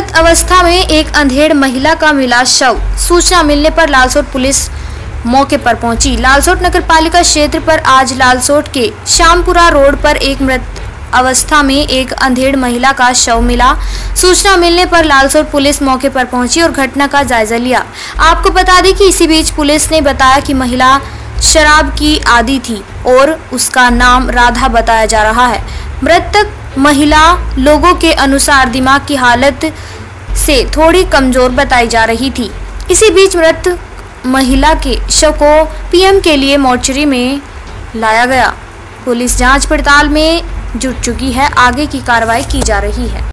मृत अवस्था में एक अंधेड़ महिला का मिला शव। सूचना मिलने पर लालसोट पुलिस मौके पर पहुँची। लालसोट नगर पालिका क्षेत्र पर आज लालसोट के श्यामपुरा रोड पर एक मृत अवस्था में एक अंधेड़ महिला का शव मिला। सूचना मिलने पर लालसोट पुलिस मौके पर पहुँची और घटना का जायजा लिया। आपको बता दें कि इसी बीच पुलिस ने बताया कि महिला शराब की आदि थी और उसका नाम राधा बताया जा रहा है। मृतक महिला लोगों के अनुसार दिमाग की हालत से थोड़ी कमज़ोर बताई जा रही थी। इसी बीच मृत महिला के शव को पीएम के लिए मोर्चरी में लाया गया। पुलिस जाँच पड़ताल में जुट चुकी है। आगे की कार्रवाई की जा रही है।